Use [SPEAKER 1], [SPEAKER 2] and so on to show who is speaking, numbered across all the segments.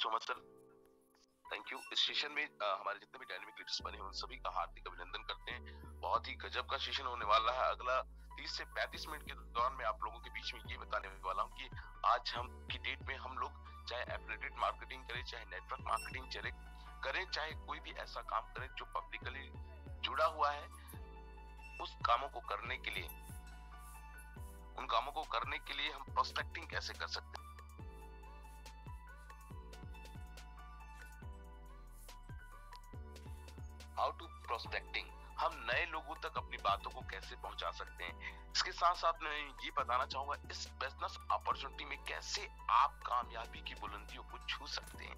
[SPEAKER 1] You so much sir thank you इस session में आ, हमारे जितने भी डायनेमिक लीडर्स बने हैं उन सभी का हार्दिक अभिनंदन करते हैं। बहुत ही गजब का सेशन होने वाला है। अगला तीस से पैंतीस मिनट के दौरान मैं आप लोगों के बीच में ये बताने वाला हूँ कि आज हम की डेट में हम लोग चाहे एफिलेटेड मार्केटिंग करें चाहे नेटवर्क मार्केटिंग चले करें चाहे कोई भी ऐसा काम करें जो पब्लिकली जुड़ा हुआ है उस कामों को करने के लिए। उन कामों को करने के लिए हम प्रोस्पेक्टिंग कैसे कर सकते हैं? हाउ टू प्रोस्पेक्टिंग हम नए लोगों तक अपनी बातों को कैसे पहुँचा सकते हैं? इसके साथ साथ मैं ये बताना चाहूँगा, इस बिज़नेस अपॉर्चुनिटी में कैसे आप कामयाबी की बुलंदियों को छू सकते हैं?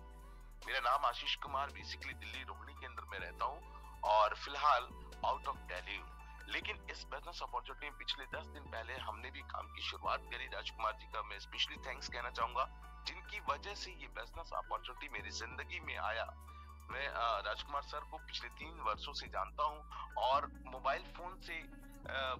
[SPEAKER 1] मेरा नाम आशीष कुमार बेसिकली दिल्ली रोहिणी के अंदर में रहता हूँ और फ़िलहाल आउट ऑफ़ दिल्ली हूँ। लेकिन इस बिज़नेस अपॉर्चुनिटी में पिछले दस दिन पहले हमने भी काम की शुरुआत करी। राजकुमार जी का मैं स्पेशली थैंक्स कहना चाहूँगा, जिनकी वजह से ये बिज़नेस अपॉर्चुनिटी मेरी ज़िंदगी में आया। मैं राजकुमार सर को पिछले तीन वर्षों से जानता हूँ और मोबाइल फ़ोन से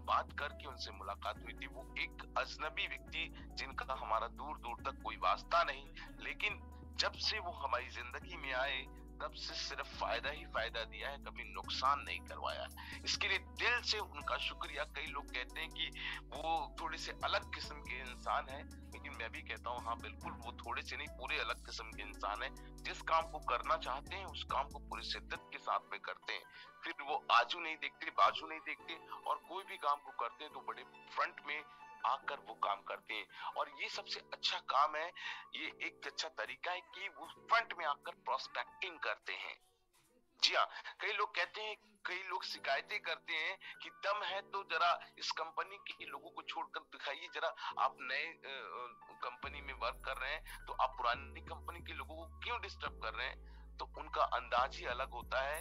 [SPEAKER 1] बात करके उनसे मुलाकात हुई थी। वो एक अजनबी व्यक्ति जिनका हमारा दूर दूर तक कोई वास्ता नहीं, लेकिन जब से वो हमारी ज़िंदगी में आए तब से सिर्फ़ फ़ायदा ही फ़ायदा दिया है, कभी नुकसान नहीं करवाया। इसके लिए दिल से उनका शुक्रिया। कई लोग कहते हैं कि वो थोड़े से अलग किस्म के इंसान है, लेकिन मैं भी कहता हूँ हाँ बिल्कुल, वो थोड़े से नहीं, पूरे अलग किस्म के इंसान है। जिस काम को करना चाहते हैं, उस काम को पूरी शिद्दत के साथ में करते हैं। फिर वो आजू नहीं देखते बाजू नहीं देखते, और कोई भी काम को करते हैं तो बड़े फ्रंट में आकर वो काम करते हैं। और ये सबसे अच्छा काम है, ये एक अच्छा तरीका है कि वो फ्रंट में आकर प्रोस्पेक्टिंग करते हैं। जी हाँ कई लोग कहते हैं, कई लोग शिकायतें करते हैं कि दम है तो जरा इस कंपनी के लोगों को छोड़कर दिखाइए, जरा आप नए कंपनी में वर्क कर रहे हैं तो आप पुरानी कंपनी के लोगों को क्यों डिस्टर्ब कर रहे हैं? तो उनका अंदाज ही अलग होता है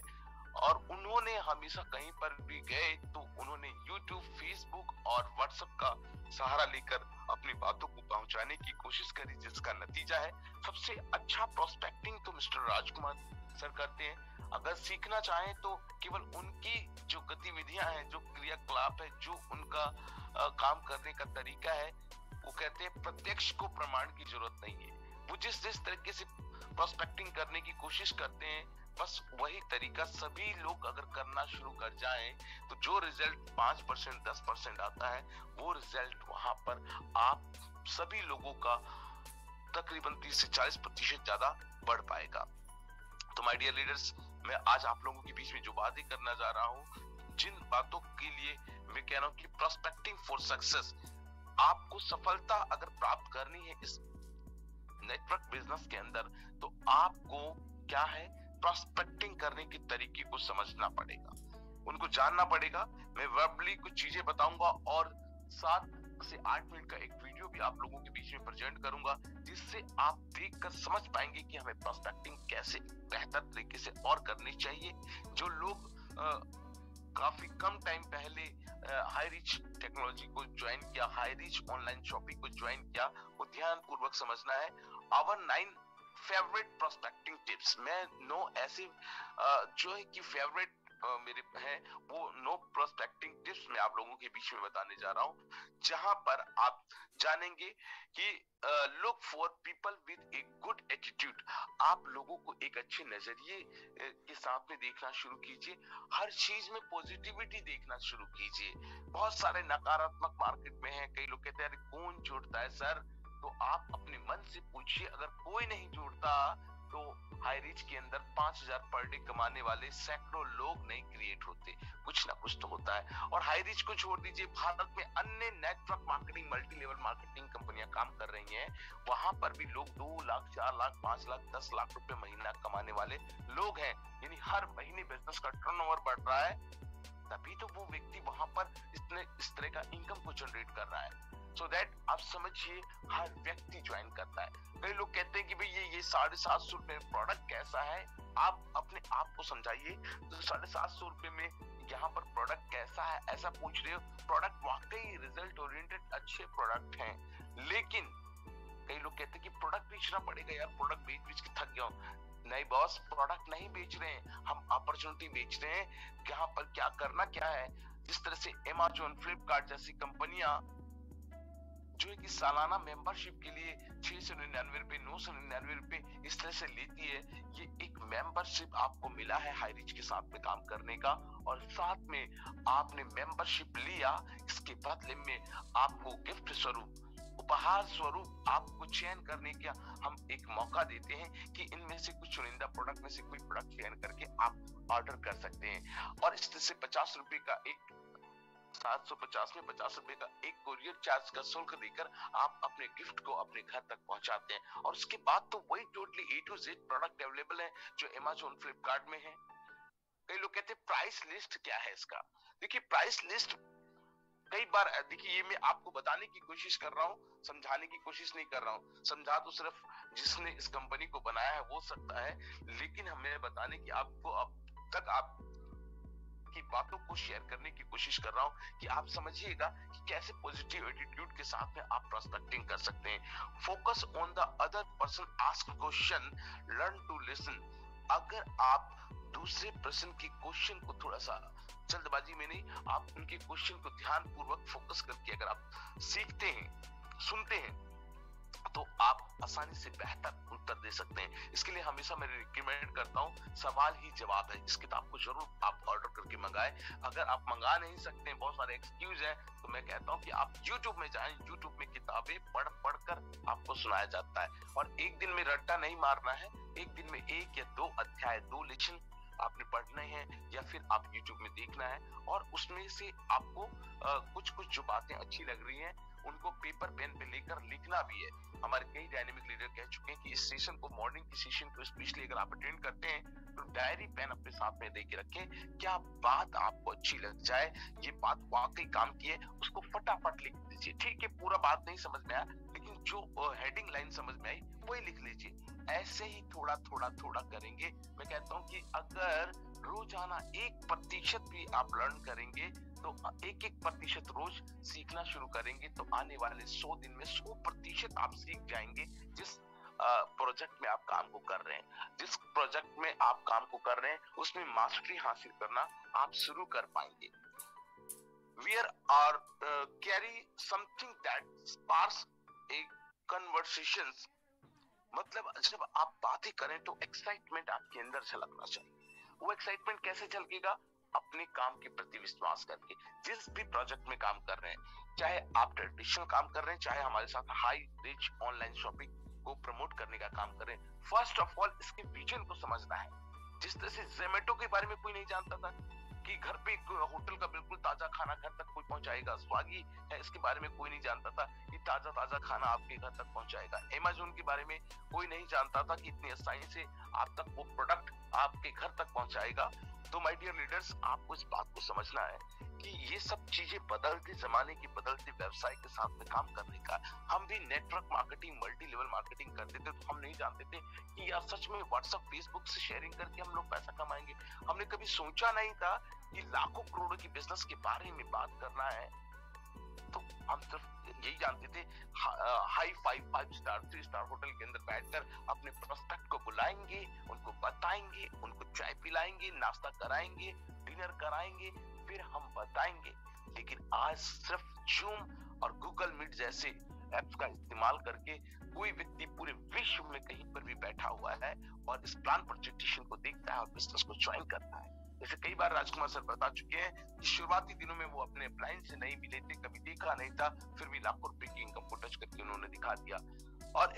[SPEAKER 1] और उन्होंने हमेशा कहीं पर भी गए तो उन्होंने YouTube, Facebook और WhatsApp का सहारा लेकर अपनी बातों को पहुँचाने की कोशिश करी जिसका नतीजा है सबसे अच्छा प्रोस्पेक्टिंग तो मिस्टर राजकुमार सर करते हैं। अगर सीखना चाहें तो केवल उनकी जो गतिविधियाँ हैं जो क्रियाकलाप है जो उनका आ, काम करने का तरीका है वो कहते हैं प्रत्यक्ष को प्रमाण की ज़रूरत नहीं है। वो जिस जिस तरीके से प्रोस्पेक्टिंग करने की कोशिश करते हैं बस वही तरीका सभी लोग अगर करना शुरू कर जाए तो जो रिज़ल्ट पाँच परसेंट, दस परसेंट आता है, वो रिज़ल्ट वहाँ पर आप सभी लोगों का तकरीबन तीस से चालीस प्रतिशत ज़्यादा बढ़ पाएगा। तो माय डियर लीडर्स मैं आज आप लोगों के बीच में जो बातें करना जा रहा हूँ, जिन बातों के लिए मैं कह रहा हूँ कि प्रोस्पेक्टिंग फॉर सक्सेस आपको सफलता अगर प्राप्त करनी है इस नेटवर्क बिज़नेस के अंदर तो आपको क्या है? प्रोस्पेक्टिंग करने के तरीके को समझना पड़ेगा। उनको जानना पड़ेगा। मैं वर्बली कुछ चीज़ें बताऊँगा और सात से आठ मिनट का एक वीडियो भी आप लोगों के बीच में प्रेजेंट करूँगा जिससे आप देखकर समझ पाएँगे कि हमें प्रोस्पेक्टिंग कैसे बेहतर तरीके से और करनी चाहिए। जो लोग आ, काफ़ी कम टाइम पहले हाई रिच टेक्नोलॉजी को ज्वाइन किया हाई रिच ऑनलाइन शॉपिंग को ज्वाइन किया वो ध्यान पूर्वक समझना है। Our nine favourite prospecting tips मैं नो ऐसे जो है कि फेवरेट मेरे हैं, वो नो प्रोस्पेक्टिंग टिप्स मैं आप लोगों के बीच में बताने जा रहा हूँ, जहाँ पर आप जानेंगे कि look for people with a good attitude आप लोगों को एक अच्छे नज़रिए के साथ में देखना शुरू कीजिए, हर चीज़ में पॉजिटिविटी देखना शुरू कीजिए। बहुत सारे नकारात्मक मार्केट में है, कई लोग कहते हैं, अरे कौन छोड़ता है, सर? तो आप अपने मन से पूछिए, अगर कोई नहीं जुड़ता तो हाई रिच के अंदर पाँच हज़ार पर डे कमाने वाले सैकड़ों लोग नहीं क्रिएट होते। कुछ ना कुछ तो होता है। और हाई रिच को छोड़ दीजिए, भारत में अन्य network marketing multi level marketing कंपनियाँ काम कर रही हैं। वहाँ पर भी लोग दो लाख, चार लाख, पाँच लाख, दस लाख रुपए महीना कमाने वाले लोग हैं। यानी हर महीने बिज़नेस का टर्नओवर बढ़ रहा है। तभी तो वो व्यक्ति वहाँ पर इतने, इस तरह का इनकम को जनरेट कर रहा है। सो so दैट आप समझिए, हर व्यक्ति ज्वाइन करता है। कई लोग कहते हैं कि भाई, ये ये साढ़े सात सौ रुपए प्रोडक्ट कैसा है? आप अपने आप को समझाइए तो साढ़े सात सौ रुपए में यहाँ पर प्रोडक्ट कैसा है? ऐसा पूछ रहे हो प्रोडक्ट वाकई रिज़ल्ट ओरिएंटेड अच्छे प्रोडक्ट हैं। लेकिन कई लोग कहते हैं कि प्रोडक्ट बेचना पड़ेगा यार प्रोडक्ट बेच बेच के थक गया नहीं बॉस प्रोडक्ट नहीं बेच रहे हैं। हम अपॉर्चुनिटी बेच रहे हैं। यहाँ पर क्या करना क्या है? जिस तरह से एमेजोन फ्लिपकार्ट जैसी कंपनियाँ जो है कि सालाना मेंबरशिप के लिए छह सौ निन्यानवे रुपए, नौ सौ निन्यानवे रुपए इस तरह से लेती है। ये एक मेंबरशिप आपको मिला है हाई रिच के साथ में काम करने का और साथ में आपने मेंबरशिप लिया, इसके बदले में आपको गिफ्ट स्वरूप, उपहार स्वरूप आपको चयन करने का हम एक मौका देते हैं कि इनमें से कुछ चुनिंदा प्रोडक्ट में से कोई प्रोडक्ट चयन करके आप ऑर्डर कर सकते हैं। और इस तरह से पचास रुपए का एक सात सौ पचास में पचास रुपए का एक कोरियर चार्ज का शुल्क देकर आप अपने गिफ्ट को अपने घर तक पहुंचाते हैं। और उसके बाद तो वही totally A to Z product available है, जो अमेजोन फ्लिपकार्ट में है। कई लोग कहते हैं प्राइस लिस्ट क्या है इसका? देखिए प्राइस लिस्ट कई बार, देखिए, ये मैं आपको बताने की कोशिश कर रहा हूँ, समझाने की कोशिश नहीं कर रहा हूँ। समझा तो सिर्फ़ जिसने इस कंपनी को बनाया है, वो सकता है। लेकिन हमें बताने की आपको अब तक आप की बातों को शेयर करने की कोशिश कर रहा हूँ कि आप समझिएगा कि कैसे पॉजिटिव एटीट्यूड के साथ में आप प्रोस्पेक्टिंग कर सकते हैं। Focus on the other person ask question learn to listen अगर आप दूसरे पर्सन के क्वेश्चन को थोड़ा सा जल्दबाजी में नहीं, आप उनके क्वेश्चन को ध्यान पूर्वक फोकस करके अगर आप सीखते हैं, सुनते हैं तो आप आसानी से बेहतर उत्तर दे सकते हैं। इसके लिए हमेशा मैं रिकमेंड करता हूँ सवाल ही जवाब है। इस किताब को ज़रूर आप ऑर्डर करके मंगाए। अगर आप मंगा नहीं सकते बहुत सारे एक्सक्यूज है तो मैं कहता हूँ कि आप YouTube में जाएँ। YouTube में किताबें पढ़ पढ़ कर आपको सुनाया जाता है। और एक दिन में रट्टा नहीं मारना है। एक दिन में एक या दो अध्याय दो लेसन आपने पढ़ना है या फिर आप YouTube में देखना है। और उसमें से आपको आ, कुछ कुछ जो बातें अच्छी लग रही हैं उनको पेपर पेन पे लेकर लिखना भी है। हमारे कई डायनेमिक लीडर कह चुके हैं कि इस सेशन को मॉर्निंग की सेशन को स्पेशली अगर आप अटेंड करते हैं तो डायरी पेन अपने साथ में दे के रखें। क्या बात आपको अच्छी लग जाए? ये बात वाकई काम की है। उसको फटाफट लिख दीजिए। ठीक है, पूरा बात नहीं समझ में आया। लेकिन जो हेडिंग लाइन समझ में आई, वही लिख लीजिए। ऐसे ही थोड़ा थोड़ा थोड़ा करेंगे। मैं कहता हूँ कि अगर रोज़ाना एक प्रतिशत भी आप लर्न करेंगे तो एक एक प्रतिशत रोज सीखना शुरू करेंगे तो आने वाले सौ दिन में सौ प्रतिशत आप सीख जाएँगे जिस प्रोजेक्ट में आप काम को कर रहे हैं। जिस प्रोजेक्ट में आप काम को कर रहे हैं, उसमें मास्टरी हासिल करना आप शुरू कर पाएँगे। Wear or carry something that sparks a conversation मतलब जब आप बातें करें तो एक्साइटमेंट आपके अंदर झलकना चाहिए। वो एक्साइटमेंट कैसे झलकेगा? अपने काम के प्रति विश्वास करके। जिस भी प्रोजेक्ट में काम कर रहे हैं, चाहे आप ट्रेडिशनल काम कर रहे हैं, चाहे हमारे साथ हाई रिच ऑनलाइन शॉपिंग को प्रमोट करने का काम कर रहे हैं फ़र्स्ट ऑफ़ ऑल इसके विजन को समझना है। जिस तरह से जोमेटो के बारे में कोई नहीं जानता था कि घर पे होटल का बिल्कुल ताज़ा खाना घर तक कोई पहुंचाएगा स्वागी है, इसके बारे में कोई नहीं जानता था ताज़ा ताज़ा खाना आपके घर तक पहुंचाएगा। एमेजोन के बारे में कोई नहीं जानता था कि इतनी आसानी से आप तक वो प्रोडक्ट आपके घर तक पहुंचाएगा। तो माय डियर लीडर्स आपको इस बात को समझना है कि ये सब चीज़ें बदलते जमाने की बदलते व्यवसाय के साथ में काम करने का, हम भी network marketing multi level marketing करते थे तो हम नहीं जानते थे कि यार सच में व्हाट्सएप फेसबुक से शेयरिंग करके हम लोग पैसा कमाएँगे। हमने कभी सोचा नहीं था कि लाखों करोड़ों की बिज़नेस के बारे में बात करना है। तो हम सिर्फ़ यही जानते थे high five five star three star hotel के अंदर बैठकर अपने प्रोस्पेक्ट को बुलाएँगे, उनको बताएँगे, उनको चाय पिलाएँगे, नाश्ता कराएँगे डिनर कराएँगे, फिर हम बताएँगे। लेकिन आज सिर्फ़ जूम और गूगल मीट जैसे एप्स का इस्तेमाल करके कोई व्यक्ति पूरे विश्व में कहीं पर भी बैठा हुआ है और इस प्लान प्रोजेक्टेशन को देखता है और बिज़नेस को ज्वाइन करता है। जैसे कई बार राजकुमार सर बता चुके हैं कि शुरुआती दिनों में वो अपने अपलाइन से नहीं मिले थे, कभी देखा नहीं था, फिर भी लाखों रुपए की इनकम को टच करके उन्होंने दिखा दिया। और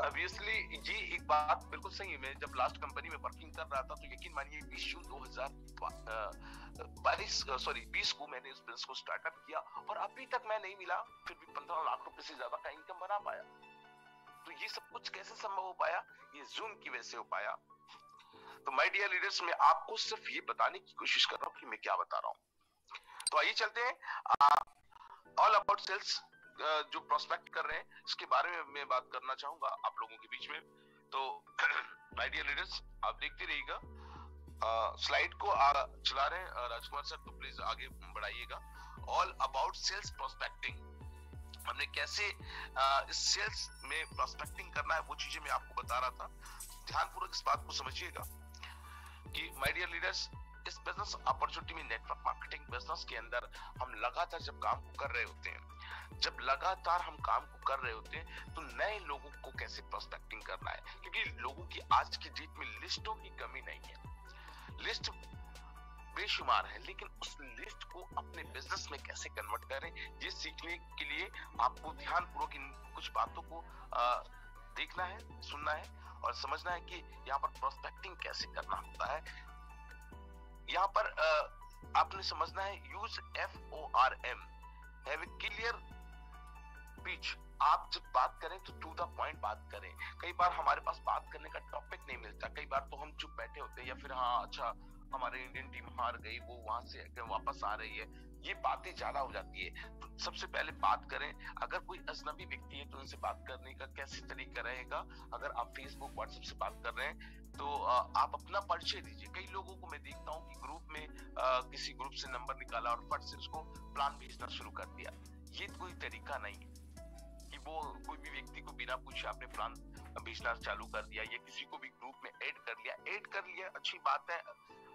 [SPEAKER 1] ऑब्वियसली ये एक बात बिल्कुल सही है, मैं जब लास्ट कंपनी में वर्किंग कर रहा था तो यकीन मानिए बीस जून दो हज़ार बाईस सॉरी बीस को मैंने इस बिज़नेस को स्टार्टअप किया और अभी तक मैं नहीं मिला, फिर भी पंद्रह लाख रुपए से ज़्यादा का इनकम बना पाया। तो ये सब कुछ कैसे संभव हो पाया? ये जूम की वजह से हो पाया। तो माय डियर लीडर्स मैं आपको सिर्फ़ ये बताने की कोशिश कर रहा हूँ कि मैं क्या बता रहा हूँ। तो आइए चलते हैं। ऑल अबाउट सेल्स जो प्रोस्पेक्ट कर रहे हैं इसके बारे में मैं बात करना चाहूँगा आप लोगों के बीच में। तो माय डियर लीडर्स आप देखते रहिएगा। स्लाइड को आ, चला रहे हैं राजकुमार सर तो प्लीज़ आगे बढ़ाइएगा। ऑल अबाउट सेल्स प्रोस्पेक्टिंग हमने कैसे इस सेल्स में प्रोस्पेक्टिंग करना है वो चीज़ें मैं आपको बता रहा था। ध्यानपूर्वक इस बात को समझिएगा। कि माय डियर लीडर्स इस बिज़नेस अपॉर्चुनिटी में नेटवर्क मार्केटिंग बिज़नेस के अंदर हम लगातार जब काम कर रहे होते हैं जब लगातार हम काम को कर रहे होते हैं तो नए लोगों को कैसे प्रोस्पेक्टिंग करना है? क्योंकि लोगों की आज की डेट में लिस्टों की कमी नहीं है। लिस्ट बेशुमार है लेकिन उस लिस्ट को अपने बिज़नेस में कैसे कन्वर्ट करें ये सीखने के लिए आपको ध्यान पूर्वक इन कुछ बातों को आ, देखना है, सुनना है और समझना है कि यहाँ पर प्रोस्पेक्टिंग कैसे करना होता है। यहाँ पर आपने समझना है use F O R M have a clear pitch आप जब बात करें तो टू द पॉइंट बात करें। कई बार हमारे पास बात करने का टॉपिक नहीं मिलता। कई बार तो हम चुप बैठे होते हैं या फिर हाँ अच्छा हमारे इंडियन टीम हार गई, वो वहाँ से वापस आ रही है। ये बातें ज़्यादा हो जाती है। तो सबसे पहले बात करें, अगर कोई अजनबी व्यक्ति है तो उनसे बात करने का कैसे तरीका रहेगा? अगर आप फेसबुक व्हाट्सएप से बात कर रहे हैं तो आप अपना परिचय दीजिए। कई लोगों को मैं देखता हूँ कि ग्रुप में किसी ग्रुप से नंबर निकाला और फट से उसको प्लान भेजना शुरू कर दिया। ये कोई तरीका नहीं है कि वो कोई भी व्यक्ति को बिना पूछे आपने प्लान भेजना चालू कर दिया या किसी को भी ग्रुप में ऐड कर लिया। ऐड कर लिया, अच्छी बात है।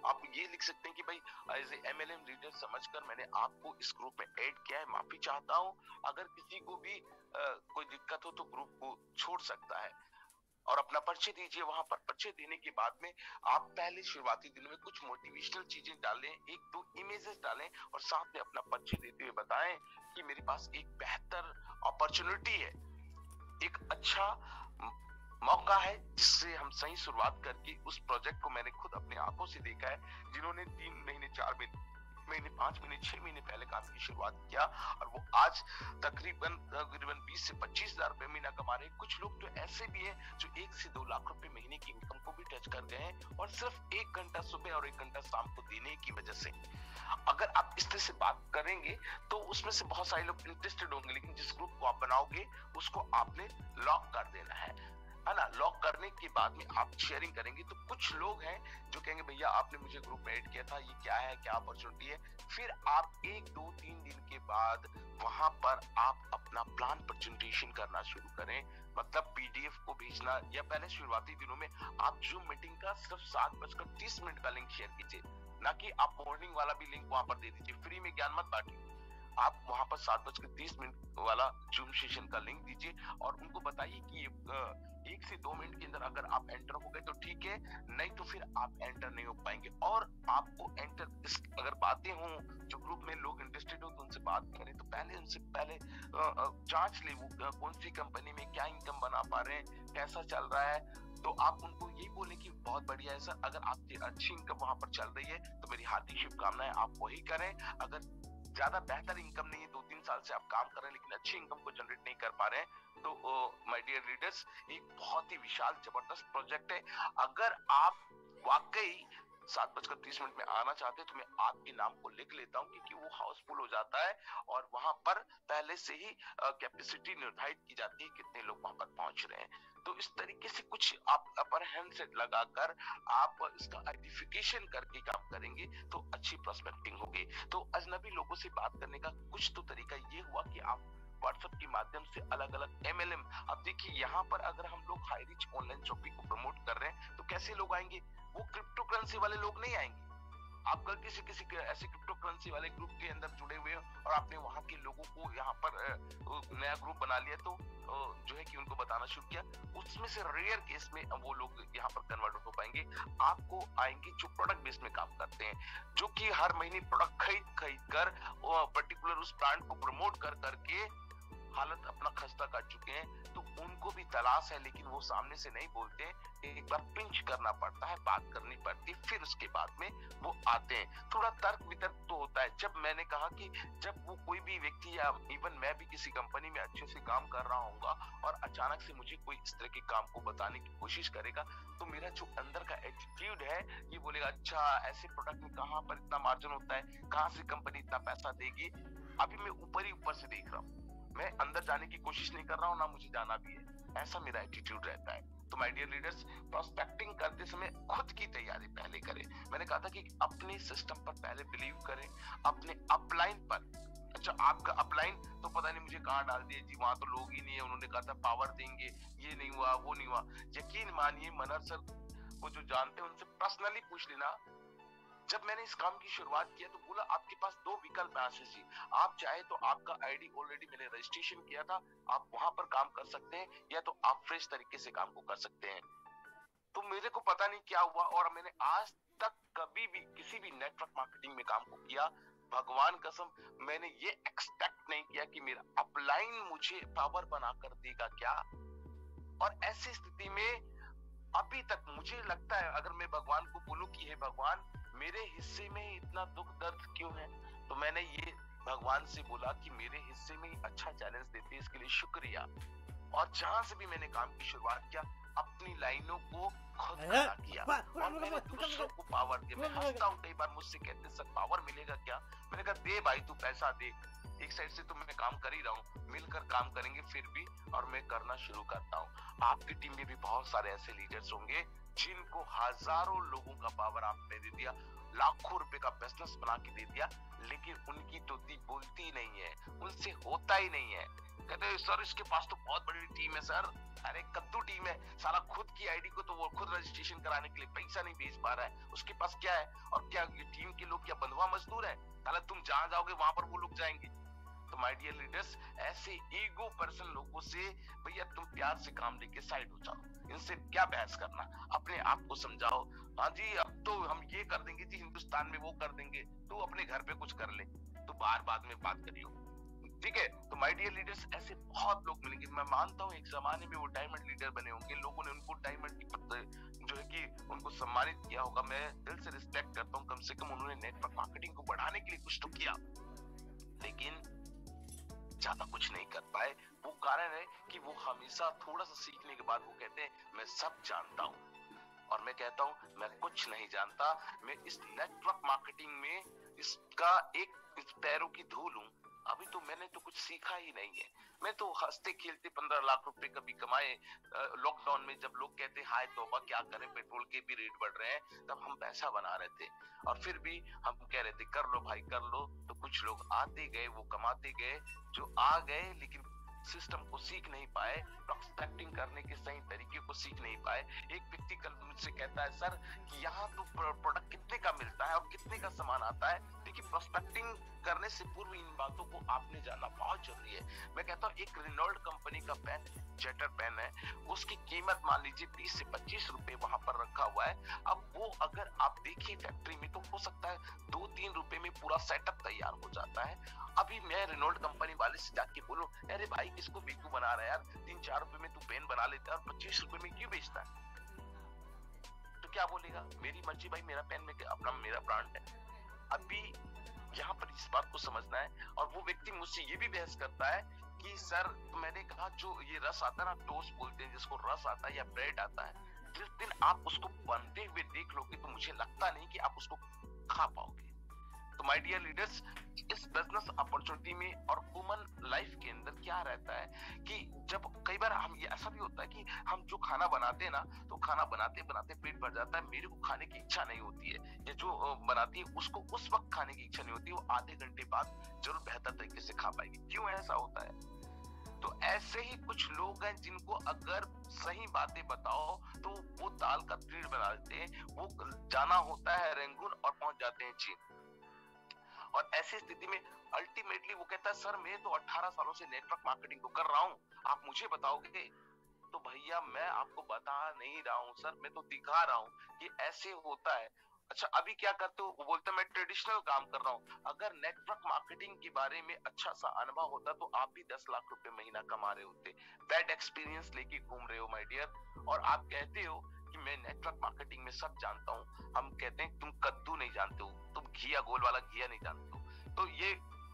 [SPEAKER 1] आप ये लिख सकते हैं कि भाई as M L M leader समझकर मैंने आपको इस ग्रुप में ऐड किया है माफ़ी चाहता हूँ। अगर किसी को भी आ, कोई दिक्कत हो तो ग्रुप को छोड़ सकता है। और अपना परिचय दीजिए वहाँ पर। परिचय देने के बाद में आप पहले शुरुआती दिनों में कुछ मोटिवेशनल चीज़ें डालें एक दो इमेजेस डालें और साथ में अपना परिचय देते हुए बताएँ कि मेरे पास एक बेहतर अपॉर्चुनिटी है। एक अच्छा मौका है जिससे हम सही शुरुआत करके उस प्रोजेक्ट को मैंने खुद अपने आँखों से देखा है, जिन्होंने तीन महीने, चार महीने महीने, पाँच महीने, छह महीने पहले काम की शुरुआत किया और वो आज तकरीबन तकरीबन बीस से पच्चीस हज़ार रुपए महीना कमा रहे हैं। कुछ लोग तो ऐसे भी हैं जो एक से दो लाख रुपए महीने की इनकम को भी टच कर गए हैं और सिर्फ़ एक घंटा सुबह और एक घंटा शाम को देने की वजह से। अगर आप इस तरह से बात करेंगे तो उसमें से बहुत सारे लोग इंटरेस्टेड होंगे, लेकिन जिस ग्रुप को आप बनाओगे, उसको आपने लॉक कर देना है। है ना लॉक करने के बाद में आप शेयरिंग करेंगे तो कुछ लोग हैं जो कहेंगे, भैया, आपने मुझे ग्रुप में ऐड किया था, ये क्या है, क्या अपॉर्चुनिटी है? फिर आप एक, दो, तीन दिन के बाद वहाँ पर आप अपना प्लान प्रेजेंटेशन करना शुरू करें। मतलब पीडीएफ को भेजना या पहले शुरुआती दिनों में आप जूम मीटिंग का सिर्फ़ सात बजकर तीस मिनट का लिंक शेयर कीजिए। ना कि आप मॉर्निंग वाला भी लिंक वहाँ पर दे दीजिए। फ्री में ज्ञान मत बांटिए। आप वहाँ पर सात बजकर तीस मिनट वाला जूम सेशन का लिंक दीजिए और उनको बताइए कि एक से दो मिनट के अंदर अगर आप एंटर हो गए तो ठीक है, नहीं तो फिर आप एंटर नहीं हो पाएँगे। और आपको एंटर अगर बातें हों, जो ग्रुप में लोग इंटरेस्टेड हो तो उनसे बात करें। तो पहले उनसे, पहले जाँच ले वो कौन सी कंपनी में क्या इनकम बना पा रहे हैं, कैसा चल रहा है। तो आप उनको यही बोले कि बहुत बढ़िया है सर, अगर आपकी अच्छी इनकम वहाँ पर चल रही है तो मेरी हार्दिक शुभकामनाएँ, आप वही करें। अगर ज़्यादा बेहतर इनकम नहीं है, दो तीन साल से आप काम कर रहे हैं, लेकिन अच्छी इनकम को जनरेट नहीं कर पा रहे हैं तो माय डियर रीडर्स एक बहुत ही विशाल, ज़बरदस्त प्रोजेक्ट है। अगर आप वाकई सात बजकर तीस मिनट में आना चाहते तो मैं आपके नाम को लिख लेता हूँ, क्योंकि वो हाउसफुल हो जाता है, और वहाँ पर पहले से ही कैपेसिटी निर्धारित की जाती है, कितने लोग वहाँ पर पहुँच रहे हैं। तो इस तरीके से कुछ आप अपर हैंड लगाकर आप इसका आइडेंटिफिकेशन करके काम करेंगे तो अच्छी प्रोस्पेक्टिंग होगी। तो अजनबी लोगों से बात करने का कुछ तो तरीका ये हुआ कि आप व्हाट्सएप के माध्यम से अलग अलग एमएलएम अब देखिए यहाँ पर अगर हम लोग हाई रिच ऑनलाइन शॉपिंग को प्रमोट कर रहे हैं तो कैसे लोग आएँगे? वो क्रिप्टो करेंसी वाले लोग नहीं आएँगे। आप अगर किसी किसी ऐसे क्रिप्टो करेंसी वाले ग्रुप के अंदर जुड़े हुए हो और आपने वहाँ के लोगों को यहाँ पर नया ग्रुप बना लिया तो जो है कि उनको बताना शुरू किया। उसमें से रेयर केस में वो लोग यहाँ पर कन्वर्ट हो पाएँगे। आपको आएँगे जो प्रोडक्ट बेस में काम करते हैं, जो कि हर महीने प्रोडक्ट खरीद खरीद कर पर्टिकुलर उस ब्रांड को प्रमोट कर, करके हालत अपना खस्ता कर चुके हैं तो उनको भी तलाश है, लेकिन वो सामने से नहीं बोलते। एक बार पिंच करना पड़ता है, बात करनी पड़ती, फिर उसके बाद में वो आते हैं। थोड़ा तर्क वितर्क तो होता है। जब मैंने कहा कि जब वो कोई भी व्यक्ति या इवन मैं भी किसी कंपनी में अच्छे से काम कर रहा हूँ और अचानक से मुझे कोई इस तरह के काम को बताने की कोशिश करेगा तो मेरा जो अंदर का एटीट्यूड है, ये बोलेगा अच्छा ऐसे प्रोडक्ट में कहाँ पर इतना मार्जिन होता है? कहाँ से कंपनी इतना पैसा देगी? अभी मैं ऊपर ही ऊपर से देख रहा हूँ। मैं अंदर जाने की कोशिश नहीं कर रहा हूँ, ना मुझे जाना भी है। ऐसा मेरा एटीट्यूड रहता है। तो माय डियर लीडर्स प्रोस्पेक्टिंग करते समय खुद की तैयारी पहले करें। मैंने कहा था कि अपने सिस्टम पर पहले बिलीव करें, अपने अपलाइन पर। अच्छा आपका अपलाइन तो पता नहीं मुझे कहाँ डाल दिया जी, वहाँ तो लोग ही नहीं है। उन्होंने कहा था पावर देंगे, ये नहीं हुआ, वो नहीं हुआ। यकीन मानिए मनर सर को जो जानते हैं, उनसे पर्सनली पूछ लेना जब मैंने इस काम की शुरुआत किया तो बोला, आपके पास दो विकल्प है आशीष जी। आप चाहे तो आपका आईडी ऑलरेडी मैंने रजिस्ट्रेशन किया था, आप वहाँ पर काम कर सकते हैं, या तो आप फ्रेश तरीके से काम को कर सकते हैं। तो मेरे को पता नहीं क्या हुआ, और मैंने आज तक कभी भी किसी भी नेटवर्क मार्केटिंग में काम को किया, भगवान कसम, मैंने ये एक्सपेक्ट नहीं किया कि मेरा अपलाइन मुझे पावर बनाकर देगा क्या। और ऐसी स्थिति में अभी तक मुझे लगता है, अगर मैं भगवान को बोलूँ कि, हे भगवान मेरे हिस्से में इतना दुख दर्द क्यों है? तो मैंने ये भगवान से बोला कि मेरे हिस्से में अच्छा चैलेंज देते इसके लिए शुक्रिया। और जहाँ से भी मैंने काम की शुरुआत किया अपनी लाइनों को खुद खड़ा किया। और मैंने दूसरों को पावर दिया। मैं हंसता हूँ कई बार मुझसे कहते सर पावर मिलेगा क्या? मैंने कहा दे भाई तू पैसा दे। एक साइड से तो मैं काम कर ही रहा हूँ। मिलकर काम करेंगे फिर भी और मैं करना शुरू करता हूँ। आपकी टीम में भी बहुत सारे ऐसे लीडर्स होंगे जिनको हज़ारों लोगों का पावर आपने दे दिया, लाखों रुपए का बिज़नेस बना के दे दिया, लेकिन उनकी तो बोलती नहीं है, उनसे होता ही नहीं है। कहते सर, इसके पास तो बहुत बड़ी टीम है, सर। अरे, कद्दू टीम है। साला खुद की आईडी को तो वो खुद रजिस्ट्रेशन कराने के लिए पैसा नहीं भेज पा रहा है। उसके पास क्या है? और क्या टीम के लोग क्या बंधुआ मजदूर है? साला तुम जहाँ जाओगे, वहाँ पर वो लोग जाएँगे। तो माय डियर लीडर्स ऐसे ईगो पर्सन लोगों से भैया तुम प्यार से काम लेके साइड हो जाओ। इनसे क्या बहस करना? अपने आप को समझाओ। हाँ जी, अब तो हम ये कर देंगे जी, हिंदुस्तान में वो कर देंगे। तू अपने घर पे कुछ कर ले। तो बार बाद में बात करियो। ठीक है? तो माय डियर लीडर्स ऐसे बहुत लोग मिलेंगे। मैं मानता हूँ एक जमाने में वो डायमंड लीडर बने होंगे। लोगों ने उनको डायमंड जो है कि उनको सम्मानित किया होगा। मैं दिल से रिस्पेक्ट करता हूँ। कम से कम उन्होंने नेटवर्क मार्केटिंग को बढ़ाने के लिए कुछ तो किया। लेकिन ज़्यादा कुछ नहीं कर पाए। वो कारण है कि वो हमेशा थोड़ा सा सीखने के बाद वो कहते हैं, मैं सब जानता हूँ। और मैं कहता हूँ, मैं कुछ नहीं जानता। मैं इस नेटवर्क मार्केटिंग में इसका एक पैरों की धूल हूँ। अभी तो मैंने तो कुछ सीखा ही नहीं है। मैं तो हँसते खेलते पंद्रह लाख रुपए कभी कमाए लॉकडाउन में जब लोग कहते, हाय तोबा, क्या करें? पेट्रोल के भी रेट बढ़ रहे हैं। तब हम पैसा बना रहे थे। और फिर भी हम कह रहे थे, कर लो भाई, कर लो। तो कुछ लोग आते गए, वो कमाते गए, जो आ गए, लेकिन सिस्टम को सीख नहीं पाए प्रोस्पेक्टिंग करने के सही तरीके को सीख नहीं पाए, एक व्यक्ति कल मुझसे कहता है, सर कि यहाँ तो प्रोडक्ट कितने का मिलता है और कितने का सामान आता है? देखिए प्रोस्पेक्टिंग करने से पूर्व इन बातों को आपने जानना बहुत ज़रूरी है। मैं कहता हूँ, एक रिनोल्ड कंपनी का पेन जेटर पेन है, उसकी कीमत मान लीजिए बीस से पच्चीस रुपए वहाँ पर रखा हुआ है। अब वो अगर आप देखिए फैक्ट्री में तो हो सकता है दो तीन रुपए में पूरा सेटअप तैयार हो जाता है। अभी मैं रिनोल्ड कंपनी वाले से जाके बोलूँ, अरे भाई किसको बेकू बना रहा है यार। तीन चार रुपए में तू पेन बना लेता है और पच्चीस रुपए में क्यों बेचता है? तो क्या बोलेगा? मेरी मर्ज़ी भाई, मेरा पेन में अपना मेरा ब्रांड है। अभी यहाँ पर इस बात को समझना है और वो व्यक्ति मुझसे ये भी बहस करता है कि, सर, मैंने कहा जो ये रस आता है ना, टोस्ट बोलते हैं, जिसको रस आता है या ब्रेड आता है, जिस दिन आप उसको बनते हुए देख लोगे तो मुझे लगता नहीं कि आप उसको खा पाओगे। तो माय डियर लीडर्स इस बिज़नेस अपॉर्चुनिटी में और वुमन लाइफ के अंदर क्या रहता है कि जब कई बार हम ये ऐसा भी होता है कि हम जो खाना बनाते हैं ना तो खाना बनाते बनाते पेट भर जाता है, मेरे को खाने की इच्छा नहीं होती है। या जो बनाती है, उसको उस वक्त खाने की इच्छा नहीं होती, वो आधे घंटे बाद ज़रूर बेहतर तरीके से खा पाएगी। क्यों ऐसा होता है? तो ऐसे ही कुछ लोग हैं जिनको अगर सही बातें बताओ तो वो दाल का तीड़ बना देते हैं, वो जाना होता है रेंगुन और पहुँच जाते हैं चीन। और ऐसी स्थिति में अल्टीमेटली वो कहता है, सर, मैं तो 18 सालों से नेटवर्क मार्केटिंग को कर रहा हूँ। आप मुझे बताओगे? तो भैया, मैं आपको बता नहीं रहा हूँ, सर, मैं तो दिखा रहा हूँ कि ऐसे होता है। अच्छा अभी क्या करते हो? बोलते मैं ट्रेडिशनल काम कर रहा हूँ। अगर नेटवर्क मार्केटिंग के बारे में अच्छा सा अनुभव होता तो आप भी दस लाख रुपए महीना कमा रहे होते। बैड एक्सपीरियंस लेके घूम रहे हो माय डियर और आप कहते हो कि मैं नेटवर्क मार्केटिंग में सब जानता हूँ। हम कहते हैं, तुम कद्दू नहीं जानते हो। तुम घिया, गोल वाला घिया नहीं जानते हो। तो ये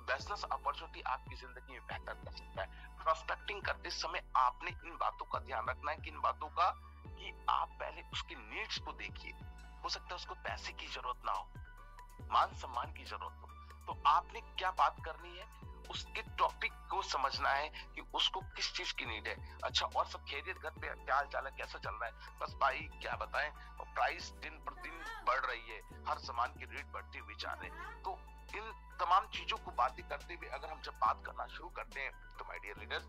[SPEAKER 1] बिज़नेस अपॉर्चुनिटी आपकी ज़िंदगी में बेहतर कर सकता है। प्रोस्पेक्टिंग करते समय आपने इन बातों का ध्यान रखना है कि इन बातों का कि आप पहले उसकी नीड्स को देखिए। हो सकता है उसको पैसे की ज़रूरत ना हो, मान सम्मान की ज़रूरत हो। तो आपने क्या बात करनी है? उसके टॉपिक को समझना है कि उसको किस चीज़ की नीड है। अच्छा और सब खैरियत, घर पे क्या हाल चाल है? कैसा चल रहा है? बस भाई, क्या बताएँ? प्राइस दिन प्रतिदिन दिन बढ़ रही है। हर सामान की रेट बढ़ती हुई जा रहे हैं। तो इन तमाम चीज़ों को बातें करते हुए अगर हम जब बात करना शुरू करते हैं तो माय डियर लीडर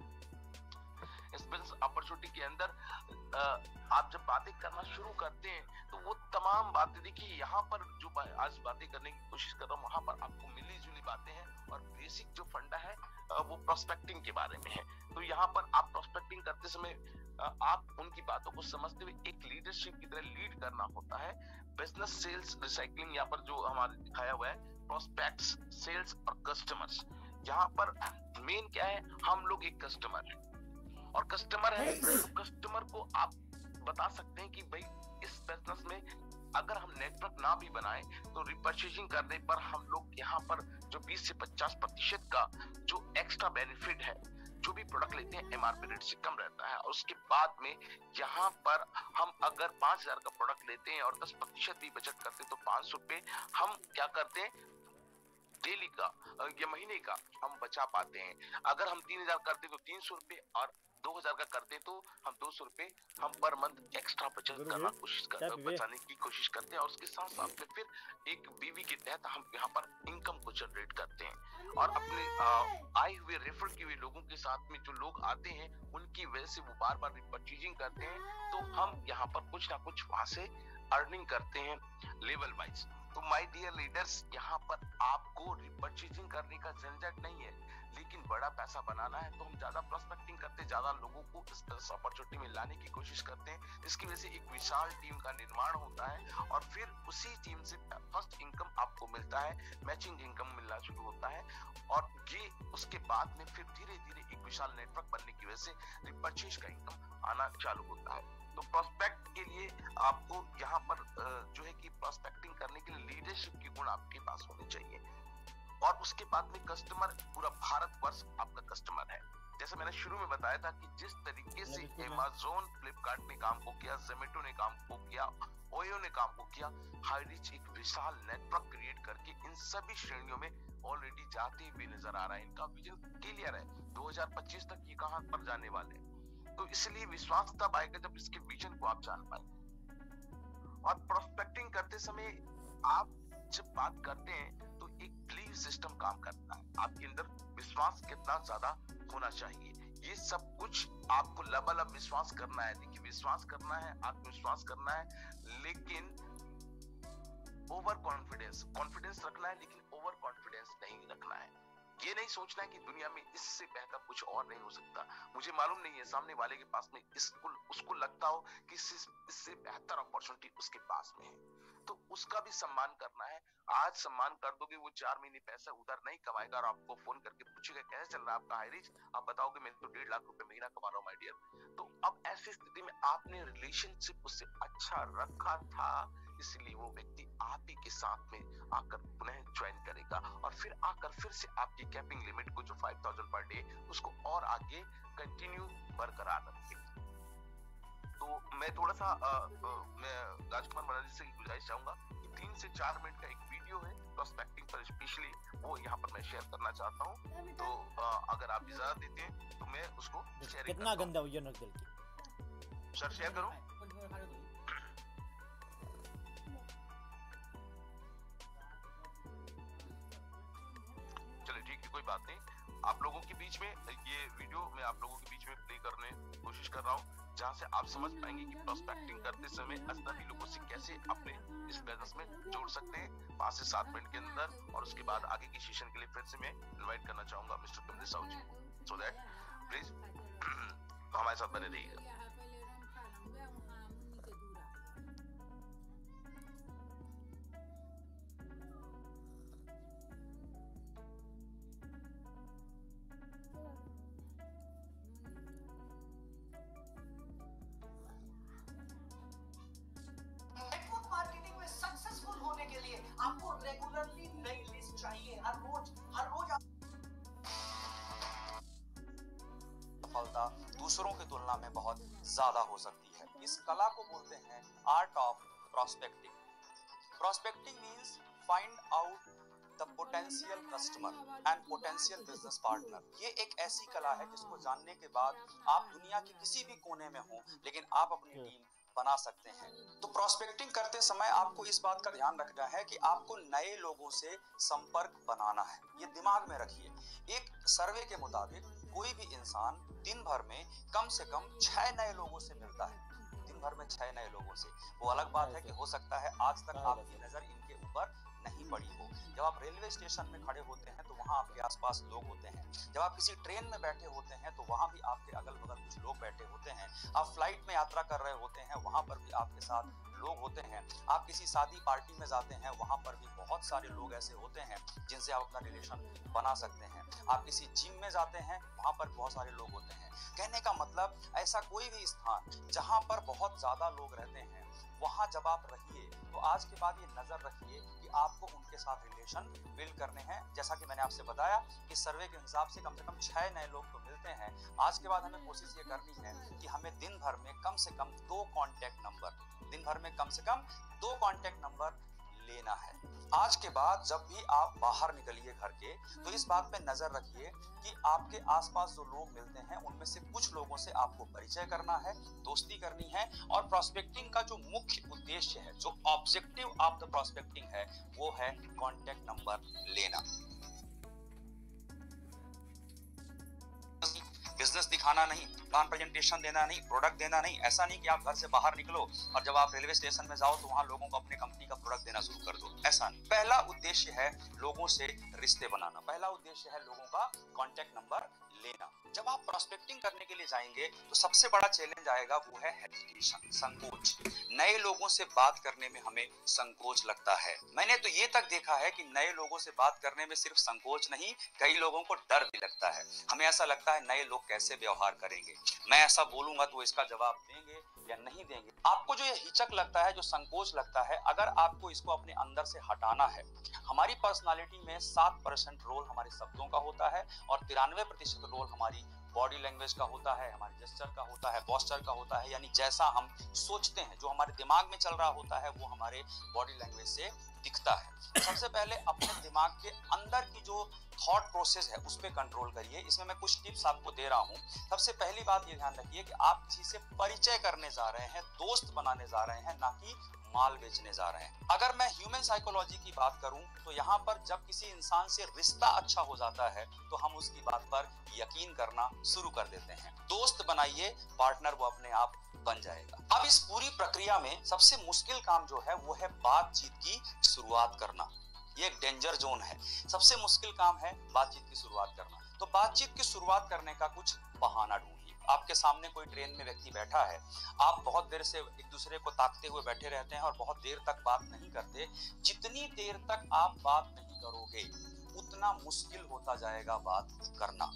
[SPEAKER 1] इस बिज़नेस अपॉर्चुनिटी के अंदर आप जब बातें करना शुरू करते हैं तो वो तमाम बातें देखिए, यहाँ पर जो आज बातें करने की कोशिश कर रहा हूँ, वहाँ पर आपको मिली जुली बातें हैं और बेसिक जो फंडा है वो प्रोस्पेक्टिंग के बारे में है। तो यहाँ पर आप प्रोस्पेक्टिंग करते समय आप उनकी बातों को समझते हुए एक लीडरशिप की तरह लीड करना होता है। बिज़नेस सेल्स रिसाइकलिंग यहाँ पर जो हमारे दिखाया हुआ है प्रोस्पेक्ट्स सेल्स और कस्टमर्स यहाँ पर मेन क्या है, हम लोग एक कस्टमर है। और कस्टमर है तो कस्टमर को आप बता सकते हैं कि भाई इस बिज़नेस में अगर हम नेटवर्क ना भी बनाए तो रिपर्चेजिंग करने पर हम लोग यहाँ पर जो 20 से 50 प्रतिशत का जो एक्स्ट्रा बेनिफिट है जो भी प्रोडक्ट लेते हैं एमआरपी रेट से कम रहता है। और उसके बाद में यहाँ पर हम अगर पाँच हज़ार का प्रोडक्ट लेते हैं और दस प्रतिशत भी बचत करते हैं तो पाँच सौ रुपए हम क्या करते हैं? डेली का या महीने का हम बचा पाते हैं। अगर हम तीन हज़ार करते तो तीन सौ रुपए और दो हज़ार का करते तो हम दो सौ रुपए हम पर मंथ एक्स्ट्रा बचत करना कोशिश करते हैं बचाने की कोशिश करते हैं और उसके साथ साथ में फिर एक बीवी के तहत हम यहाँ पर इनकम को जनरेट करते हैं। और अपने आए हुए रेफर किए हुए लोगों के साथ में जो लोग आते हैं उनकी वजह से वो बार बार परचेजिंग करते हैं। तो हम यहाँ पर कुछ ना कुछ वहाँ से अर्निंग करते हैं लेवल वाइज तो माय डियर लीडर्स यहाँ पर आपको रिपर्चेजिंग करने का झंझट नहीं है, लेकिन बड़ा पैसा बनाना है तो हम ज़्यादा प्रोस्पेक्टिंग करते हैं, ज़्यादा लोगों को इस अपॉर्चुनिटी में लाने की कोशिश करते हैं। इसकी वजह से एक विशाल टीम का निर्माण होता है और फिर उसी टीम से फ़र्स्ट इनकम आपको मिलता है मैचिंग इनकम मिलना शुरू होता है और ये उसके बाद में फिर धीरे धीरे एक विशाल नेटवर्क बनने की वजह से रिपर्चेज का इनकम आना चालू होता है। तो प्रोस्पेक्ट के लिए आपको यहाँ पर जो है कि प्रोस्पेक्टिंग करने के लिए लीडरशिप की गुण आपके पास होने चाहिए। और उसके बाद में कस्टमर पूरा भारत वर्ष आपका कस्टमर है। जैसे मैंने शुरू में बताया था कि जिस तरीके से एमेजोन फ्लिपकार्ट ने काम को किया जोमेटो ने काम को किया ओयो ने काम को किया हाई रिच एक विशाल नेटवर्क क्रिएट करके इन सभी श्रेणियों में ऑलरेडी जाते हुए नज़र आ रहा है। इनका विजन क्लियर है। 2025 तक ये कहाँ पर जाने वाले हैं? तो इसलिए विश्वास तब आएगा जब इसके विजन को आप जान पाए और प्रोस्पेक्टिंग करते समय आप जब बात करते हैं तो एक बिलीव सिस्टम काम करता है। आपके अंदर विश्वास कितना ज़्यादा होना चाहिए। ये सब कुछ आपको लबल अब विश्वास करना है। देखिए, विश्वास करना है, आत्मविश्वास करना है, लेकिन ओवर कॉन्फिडेंस कॉन्फिडेंस रखना है, लेकिन ओवर कॉन्फिडेंस नहीं रखना है। ये नहीं सोचना कि दुनिया में इससे बेहतर कुछ और नहीं हो सकता। मुझे मालूम नहीं है, सामने वाले के पास में इसको उसको लगता हो कि इससे बेहतर अपॉर्चुनिटी उसके पास में है। तो उसका भी सम्मान करना है। आज सम्मान कर दोगे, वो चार महीने पैसा उधर नहीं कमाएगा और आपको फ़ोन करके पूछेगा, कैसे चल रहा है आपका हाईरिच आप बताओगे, मैं तो डेढ़ लाख रुपए महीना कमा रहा हूँ माई डियर तो अब ऐसी स्थिति में आपने रिलेशनशिप उससे अच्छा रखा था, इसलिए वो व्यक्ति आप ही के साथ में आकर पुनः ज्वाइन करेगा। फिर आकर फिर से आपकी कैपिंग लिमिट को जो 5000 पर डे उसको और आगे कंटिन्यू बरकरार रखेगा तो मैं थोड़ा सा आ, आ, मैं राजकुमार महाराज से गुजारिश चाहूँगा कि तीन से चार मिनट का एक वीडियो है प्रोस्पेक्टिंग पर स्पेशली वो यहाँ पर मैं शेयर करना चाहता हूँ। तो आ, अगर आप इजाज़त देते हैं तो मैं उसको शेयर
[SPEAKER 2] कितना गंदा नक
[SPEAKER 1] सर शेयर करूँ। कोई बात नहीं। आप लोगों के बीच में, ये वीडियो मैं आप लोगों के बीच में प्ले करने कोशिश कर रहा हूँ, जहाँ से आप समझ पाएँगे कि प्रोस्पेक्टिंग करते समय अजनबी लोगों से कैसे अपने इस बिज़नेस में जोड़ सकते हैं। पाँच से सात मिनट के अंदर और उसके बाद आगे की सेशन के लिए फिर से मैं इनवाइट करना चाहूँगा mister Kamlesh Sahu ji so that please हमारे साथ बने रहिएगा।
[SPEAKER 3] दूसरों की तुलना में बहुत ज़्यादा हो सकती है। इस कला को बोलते हैं art of prospecting prospecting means find out the potential customer and potential business partner ये एक ऐसी कला है जिसको जानने के बाद आप दुनिया के किसी भी कोने में हो लेकिन आप अपनी टीम बना सकते हैं। तो प्रोस्पेक्टिंग करते समय आपको इस बात का ध्यान रखना है कि आपको नए लोगों से संपर्क बनाना है। ये दिमाग में रखिए। एक सर्वे के मुताबिक कोई भी इंसान दिन भर में कम से कम छह नए लोगों से मिलता है। दिन भर में छह नए लोगों से। वो अलग बात है कि हो सकता है आज तक आपकी नज़र इनके ऊपर नहीं पड़ी हो। जब आप रेलवे स्टेशन में खड़े होते हैं तो वहाँ आपके आसपास लोग होते हैं। जब आप किसी ट्रेन में बैठे होते हैं तो वहाँ भी आपके अगल बगल कुछ लोग बैठे होते हैं। आप फ़्लाइट में यात्रा कर रहे होते हैं वहाँ पर भी आपके साथ लोग होते हैं। आप किसी शादी पार्टी में जाते हैं, वहाँ पर भी बहुत सारे लोग ऐसे होते हैं, जिनसे आप अपना रिलेशन बना सकते हैं। आप किसी जिम में जाते हैं, वहाँ पर बहुत सारे लोग होते हैं। कहने का मतलब ऐसा कोई भी स्थान, जहाँ पर बहुत ज़्यादा लोग रहते हैं, वहाँ जब आप रहिए तो आज के बाद ये नज़र रखिए कि आपको उनके साथ रिलेशन बिल्ड करने हैं। जैसा कि मैंने आपसे बताया कि सर्वे के हिसाब से कम से कम छह नए लोग तो मिलते हैं। आज के बाद हमें कोशिश ये करनी है कि हमें दिन भर में कम से कम दो कॉन्टेक्ट नंबर दिन भर में कम से कम दो कॉन्टेक्ट नंबर लेना है। आज के बाद जब भी आप बाहर निकलिए घर के तो इस बात पे नज़र रखिए कि आपके आसपास जो लोग मिलते हैं, उनमें से कुछ लोगों से आपको परिचय करना है, दोस्ती करनी है और प्रोस्पेक्टिंग का जो मुख्य उद्देश्य है, जो ऑब्जेक्टिव ऑफ़ द प्रोस्पेक्टिंग है, वो है कॉन्टेक्ट नंबर लेना। बिज़नेस दिखाना नहीं। प्लान प्रेजेंटेशन देना नहीं प्रोडक्ट देना नहीं, ऐसा नहीं कि आप घर से बाहर निकलो और जब आप रेलवे स्टेशन में जाओ तो वहाँ लोगों को अपनी कंपनी का प्रोडक्ट देना शुरू कर दो। ऐसा नहीं। पहला उद्देश्य है लोगों से रिश्ते बनाना। पहला उद्देश्य है लोगों का कॉन्टेक्ट नंबर लेना। जब आप प्रोस्पेक्टिंग करने के लिए जाएँगे तो सबसे बड़ा चैलेंज आएगा वो है हेजिटेशन संकोच। नए लोगों से बात करने में हमें संकोच लगता है। मैंने तो ये तक देखा है कि नए लोगों से बात करने में सिर्फ़ संकोच नहीं, कई लोगों को डर भी लगता है। हमें ऐसा लगता है नए लोग कैसे व्यवहार करेंगे? मैं ऐसा बोलूँगा तो इसका जवाब देंगे या नहीं देंगे। आपको जो ये हिचक लगता है, जो संकोच लगता है, अगर आपको इसको अपने अंदर से हटाना है, हमारी पर्सनालिटी में सात परसेंट रोल हमारे शब्दों का होता है और तिरानवे प्रतिशत रोल हमारी बॉडी लैंग्वेज का होता है, हमारे जेस्चर का होता है पॉस्चर का होता है, यानी जैसा हम सोचते हैं, जो हमारे दिमाग में चल रहा होता है, वो हमारे बॉडी लैंग्वेज से दिखता है। सबसे पहले अपने दिमाग के अंदर की जो थॉट प्रोसेस है, उस पर कंट्रोल करिए। इसमें मैं कुछ टिप्स आपको दे रहा हूँ। सबसे पहली बात ये ध्यान रखिए कि आप किसी से परिचय करने जा रहे हैं, दोस्त बनाने जा रहे हैं, ना कि माल बेचने जा रहे हैं। अगर मैं ह्यूमन साइकोलॉजी की बात करूँ तो यहाँ पर जब किसी इंसान से रिश्ता अच्छा हो जाता है तो हम उसकी बात पर यकीन करना शुरू कर देते हैं। दोस्त बनाइए पार्टनर वो अपने आप बन जाएगा। अब इस पूरी प्रक्रिया में सबसे मुश्किल काम जो है, वो है बातचीत की शुरुआत करना। ये एक डेंजर जोन है। सबसे मुश्किल काम है बातचीत की शुरुआत करना। तो बातचीत की शुरुआत करने का कुछ बहाना ढूंढिए आपके सामने कोई ट्रेन में व्यक्ति बैठा है, आप बहुत देर से एक दूसरे को ताकते हुए बैठे रहते हैं और बहुत देर तक बात नहीं करते। जितनी देर तक आप बात नहीं करोगे, उतना मुश्किल होता जाएगा बात करना।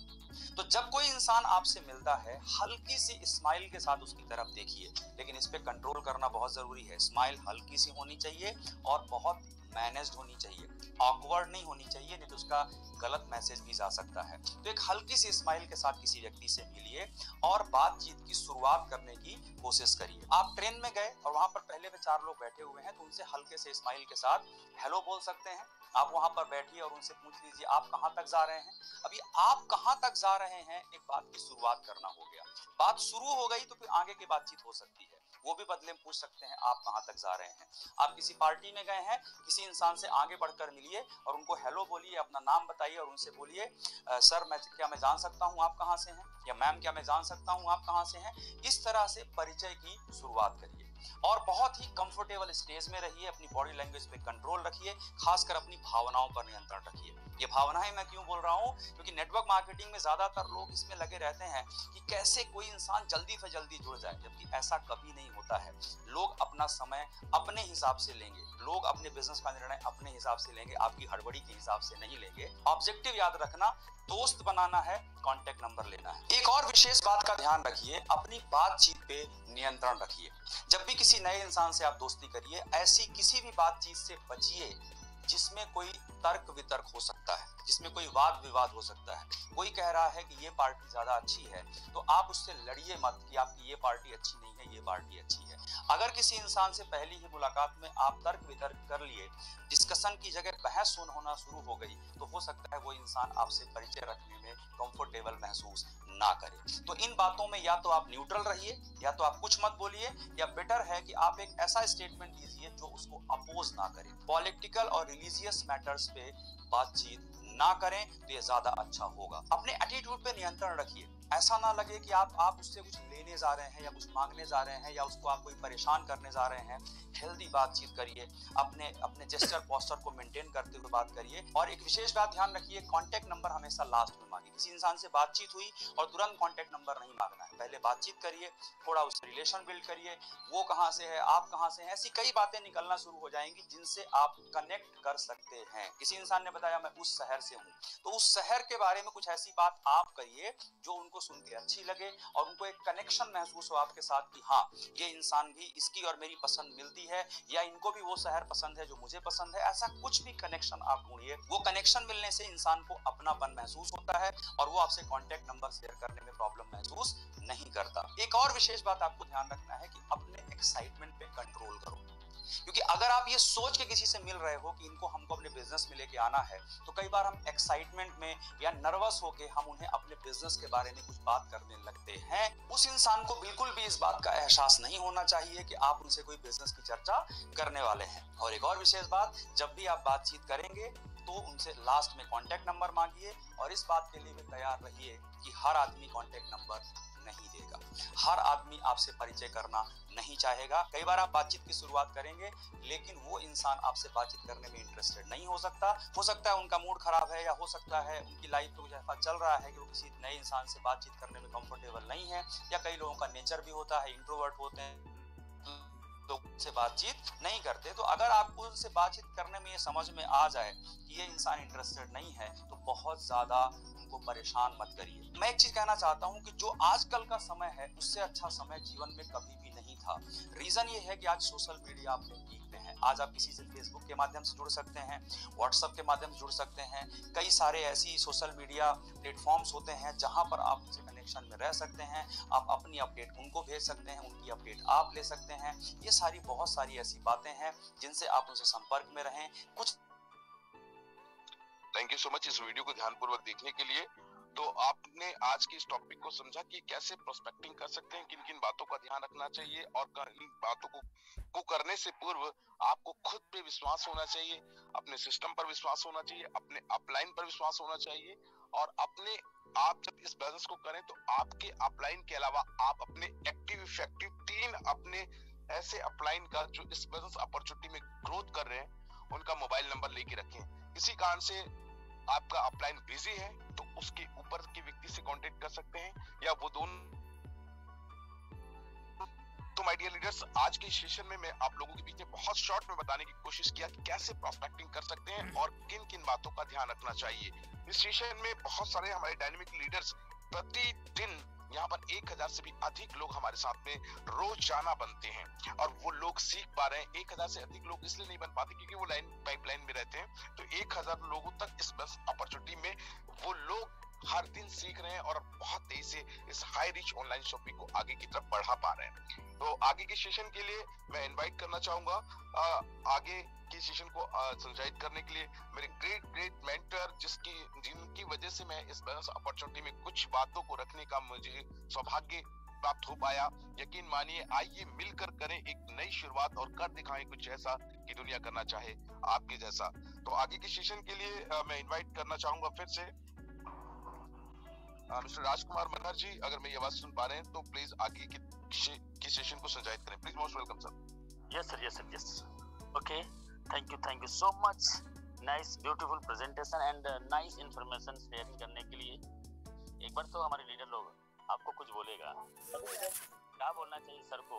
[SPEAKER 3] तो जब कोई इंसान आपसे मिलता है, हल्की सी स्माइल के साथ उसकी तरफ़ देखिए, लेकिन इस पर कंट्रोल करना बहुत ज़रूरी है। स्माइल हल्की सी होनी चाहिए और बहुत मैनेज्ड होनी चाहिए। ऑकवर्ड नहीं होनी चाहिए, नहीं तो उसका गलत मैसेज भी जा सकता है। तो एक हल्की सी स्माइल के साथ किसी व्यक्ति से मिलिए और बातचीत की शुरुआत करने की कोशिश करिए। आप ट्रेन में गए और वहाँ पर पहले में चार लोग बैठे हुए हैं तो उनसे हल्के से स्माइल के साथ हेलो बोल सकते हैं। आप वहाँ पर बैठिए और उनसे पूछ लीजिए, आप कहाँ तक जा रहे हैं? अभी आप कहाँ तक जा रहे हैं? एक बात की शुरुआत करना हो गया। बात शुरू हो गई तो फिर आगे की बातचीत हो सकती है। वो भी बदले में पूछ सकते हैं, आप कहाँ तक जा रहे हैं। आप किसी पार्टी में गए हैं, किसी इंसान से आगे बढ़कर मिलिए और उनको हेलो बोलिए, अपना नाम बताइए और उनसे बोलिए सर, मैं क्या मैं जान सकता हूँ आप कहाँ से हैं? या मैम क्या मैं जान सकता हूँ आप कहाँ से हैं? इस तरह से परिचय की शुरुआत करिए। और बहुत ही कंफर्टेबल स्टेज में रहिए, अपनी बॉडी लैंग्वेज पे कंट्रोल रखिए, खासकर अपनी भावनाओं पर नियंत्रण रखिए। ये भावनाएँ मैं क्यों बोल रहा हूँ? क्योंकि नेटवर्क मार्केटिंग में ज़्यादातर लोग इसमें लगे रहते हैं कि कैसे कोई इंसान जल्दी से जल्दी जुड़ जाए, जबकि ऐसा कभी नहीं होता है। लोग अपना समय अपने हिसाब से लेंगे। लोग अपने बिज़नेस का निर्णय अपने हिसाब से लेंगे, आपकी हड़बड़ी के हिसाब से नहीं लेंगे। ऑब्जेक्टिव याद रखना, दोस्त बनाना है कॉन्टेक्ट नंबर लेना है। एक और विशेष बात का ध्यान रखिए, अपनी बातचीत पे नियंत्रण रखिए। जब भी किसी नए इंसान से आप दोस्ती करिए, ऐसी किसी भी बातचीत से बचिए जिसमें कोई तर्क वितर्क हो सकता है, जिसमें कोई वाद विवाद हो सकता है। कोई कह रहा है कि ये पार्टी ज़्यादा अच्छी है तो आप उससे लड़िए मत कि आपकी ये पार्टी अच्छी नहीं है, ये पार्टी अच्छी है। अगर किसी इंसान से पहली ही मुलाकात में आप तर्क वितर्क कर लिए डिस्कशन की जगह बहस होना शुरू हो गई तो हो सकता है वो इंसान आपसे परिचय रखने में कंफर्टेबल महसूस ना करे। तो इन बातों में या तो आप न्यूट्रल रहिए, या तो आप कुछ मत बोलिए, या बेटर है कि आप एक ऐसा स्टेटमेंट दीजिए जो उसको अपोज ना करे। पॉलिटिकल और रिलीजियस मैटर्स पे बातचीत ना करें तो ये ज़्यादा अच्छा होगा। अपने एटीट्यूड पे नियंत्रण रखिए। ऐसा ना लगे कि आप आप उससे कुछ लेने जा रहे हैं या कुछ मांगने जा रहे हैं या उसको आप कोई परेशान करने जा रहे हैं हेल्दी बातचीत करिए, अपने अपने जेस्टर पोस्टर को मेंटेन करते हुए बात करिए। और एक विशेष बात ध्यान रखिए कांटेक्ट नंबर हमेशा लास्ट में मांगिए। किसी इंसान से बातचीत हुई और तुरंत कांटेक्ट नंबर नहीं मांगना है। पहले बातचीत करिए, थोड़ा उससे रिलेशन बिल्ड करिए, वो कहाँ से है, आप कहाँ से हैं, ऐसी कई बातें निकलना शुरू हो जाएँगी जिनसे आप कनेक्ट कर सकते हैं। किसी इंसान ने बताया, मैं उस शहर से हूँ। तो उस शहर के बारे में कुछ ऐसी बात आप करिए जो उनको सुन के अच्छी लगे और उनको एक कनेक्शन महसूस हो आपके साथ कि हाँ ये इंसान भी इसकी और मेरी पसंद मिलती है या इनको भी वो शहर पसंद है जो मुझे पसंद है। ऐसा कुछ भी कनेक्शन आप ढूंढिए। वो कनेक्शन मिलने से इंसान को अपनापन महसूस होता है और वो आपसे कॉन्टेक्ट नंबर शेयर करने में प्रॉब्लम महसूस नहीं करता। एक और विशेष बात आपको ध्यान रखना है कि अपने एक्साइटमेंट पे कंट्रोल करो। क्योंकि अगर आप ये सोच के किसी से मिल रहे हो कि इनको हमको अपने बिज़नेस में लेके आना है तो कई बार हम एक्साइटमेंट में या नर्वस होके हम उन्हें अपने बिज़नेस के बारे में कुछ बात करने लगते हैं। उस इंसान को बिल्कुल भी इस बात का एहसास नहीं होना चाहिए कि आप उनसे कोई बिज़नेस की चर्चा करने वाले हैं। और एक और विशेष बात, जब भी आप बातचीत करेंगे तो उनसे लास्ट में कॉन्टेक्ट नंबर मांगिए और इस बात के लिए भी तैयार रहिए कि हर आदमी कॉन्टेक्ट नंबर नहीं देगा। हर आदमी आपसे परिचय करना नहीं चाहेगा। कई बार आप बातचीत की शुरुआत करेंगे, लेकिन वो इंसान आपसे बातचीत करने में इंटरेस्टेड नहीं हो सकता। हो सकता है उनका मूड खराब है या हो सकता है उनकी लाइफ में कुछ ऐसा चल रहा है कि वो किसी नए इंसान से बातचीत करने में कंफर्टेबल नहीं है, या कई लोगों का नेचर भी होता है इंट्रोवर्ट होते हैं। लोगों से बातचीत नहीं करते तो अगर आपको उनसे बातचीत करने में ये समझ में आ जाए कि ये इंसान इंटरेस्टेड नहीं है तो बहुत ज़्यादा उनको परेशान मत करिए। मैं एक चीज़ कहना चाहता हूँ कि जो आजकल का समय है, उससे अच्छा समय जीवन में कभी भी नहीं था। रीजन ये है कि आज सोशल मीडिया आपने आज आप किसी से फेसबुक के माध्यम से जुड़ सकते हैं व्हाट्सएप के माध्यम से जुड़ सकते हैं। कई सारे ऐसी सोशल मीडिया प्लेटफॉर्म्स होते हैं जहाँ पर आप उनसे कनेक्शन में रह सकते हैं, आप अपनी अपडेट उनको भेज सकते हैं, उनकी अपडेट आप ले सकते हैं। ये सारी बहुत सारी ऐसी बातें हैं जिनसे आप उनसे संपर्क में रहें। कुछ
[SPEAKER 1] थैंक यू सो मच इस वीडियो को ध्यानपूर्वक देखने के लिए। तो आपने आज की इस टॉपिक को समझा कि कैसे प्रोस्पेक्टिंग कर सकते हैं किन किन बातों का ध्यान रखना चाहिए और इन बातों को को करने से पूर्व आपको खुद पे विश्वास होना चाहिए, अपने सिस्टम पर विश्वास होना चाहिए, अपने अपलाइन पर विश्वास होना चाहिए और अपने आप जब इस बिज़नेस को करें तो आपके अपलाइन के अलावा आप अपने एक्टिव इफ़ेक्टिव तीन अपने ऐसे अपलाइन का जो इस बिज़नेस अपॉर्चुनिटी में ग्रोथ कर रहे हैं, उनका मोबाइल नंबर लेके रखें। किसी कारण से आपका अपलाइन बिज़ी है तो उसके ऊपर के व्यक्ति से कांटेक्ट कर सकते हैं, या वो दोनों तो माय डियर लीडर्स आज के सेशन में मैं आप लोगों के बीच में बहुत शॉर्ट में बताने की कोशिश किया कि कैसे प्रोस्पेक्टिंग कर सकते हैं और किन किन बातों का ध्यान रखना चाहिए। इस सेशन में बहुत सारे हमारे डायनेमिक लीडर्स प्रतिदिन यहाँ पर एक हज़ार से भी अधिक लोग हमारे साथ में रोज़ाना बनते हैं और वो लोग सीख पा रहे हैं। एक हज़ार से अधिक लोग इसलिए नहीं बन पाते क्योंकि वो लाइन पाइपलाइन में रहते हैं। तो एक हज़ार लोगों तक इस बस अपॉर्चुनिटी में वो लोग हर दिन सीख रहे हैं और बहुत तेज़ी से इस हाई रिच ऑनलाइन शॉपिंग को आगे की तरफ़ बढ़ा पा रहे हैं। तो आगे के सेशन के लिए मैं इनवाइट करना चाहूँगा। आ, आगे की सेशन को संचालित करने के लिए मेरे ग्रेट ग्रेट मेंटर जिसकी जिनकी वजह से मैं इस बिज़नेस अपॉर्चुनिटी में कुछ बातों को रखने का मुझे सौभाग्य प्राप्त हो पाया। यकीन मानिए आइए मिलकर करें एक नई शुरुआत और कर दिखाएँ कुछ ऐसा कि दुनिया करना चाहे आपके जैसा। तो आगे के सेशन के लिए मैं इनवाइट करना चाहूँगा फिर से। मिस्टर राजकुमार मनहर जी अगर ये आवाज़ सुन पा रहे हैं तो प्लीज़ आगे की, की सेशन को संचालित करें। Please most welcome sir.
[SPEAKER 4] Yes sir yes sir yes okay thank you thank you so much nice beautiful presentation and nice information sharing करने के लिए। एक बार तो हमारे लीडर लोग आपको कुछ बोलेगा। क्या बोलना चाहिए सर को?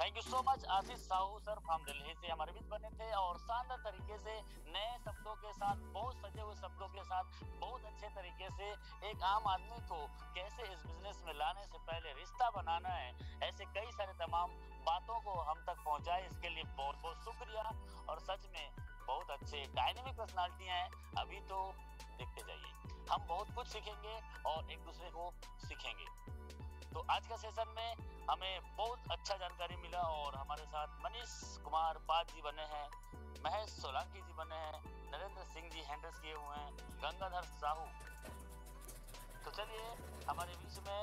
[SPEAKER 4] Thank you so much Ashish Sahu sir from Delhi से हमारे बीच बने थे और शानदार तरीके से नए शब्दों के साथ, बहुत सजे हुए शब्दों के साथ, बहुत अच्छे तरीके से एक आम आदमी को कैसे इस बिज़नेस में लाने से पहले रिश्ता बनाना है, ऐसे कई सारे तमाम बातों को हम तक पहुँचाए, इसके लिए बहुत बहुत शुक्रिया। और सच में बहुत अच्छे डायनेमिक पर्सनालिटियाँ हैं, अभी तो देखते जाइए। हम बहुत कुछ सीखेंगे और एक दूसरे को सीखेंगे। तो आज का सेशन में हमें बहुत अच्छा जानकारी मिला और हमारे साथ मनीष कुमार पाद जी बने हैं, महेश सोलंकी जी बने हैं, नरेंद्र सिंह जी हैंडल्स किए हुए हैं, गंगाधर साहू। तो चलिए हमारे बीच में